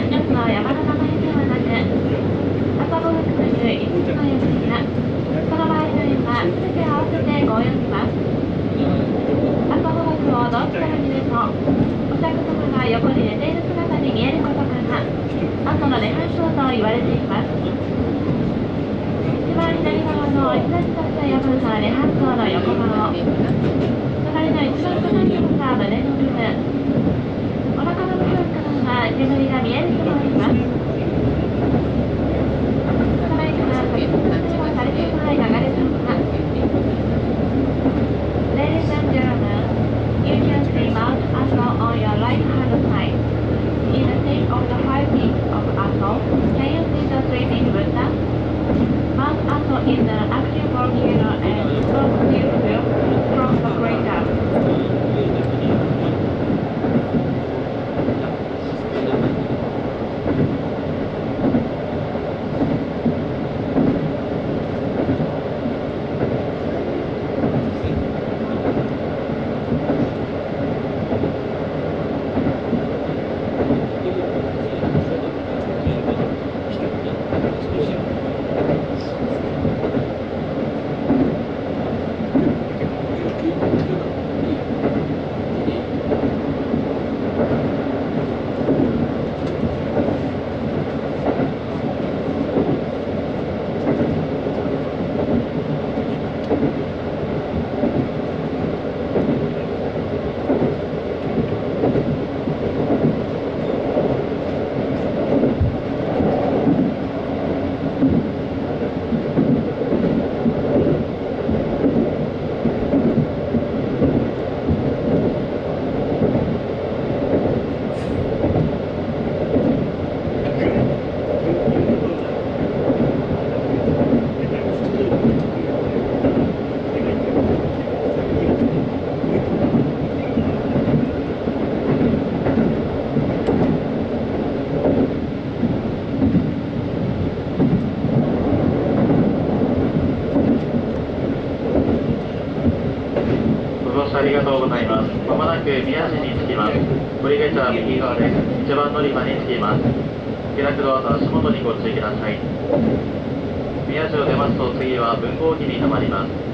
出発は山の名前ではなく赤ゴルという5つの予定やその場合といのは全て合わせてご用意します赤ゴルフを同期から見るとお客様が横に寝ている姿に見えることから後のレハンと言われています一番左側の折り立ちだった山田レハンショの横側隣の一番下がっが胸の部分 お腹の部分からは煙が見えると思います。その駅は先ほどもされていない流れですが、Ladies and gentlemen, you can see Mount Aso on your right hand side. In the shape of the five peaks of Aso, can you see the three-peak Buddha? Mount Aso is an active volcano 車ありがとうございます。まもなく宮市に着きます。折り口は右側です。一番乗り場に着きます。開くドアと足元にご注意ください。宮市を出ますと次は文豪機に停まります。「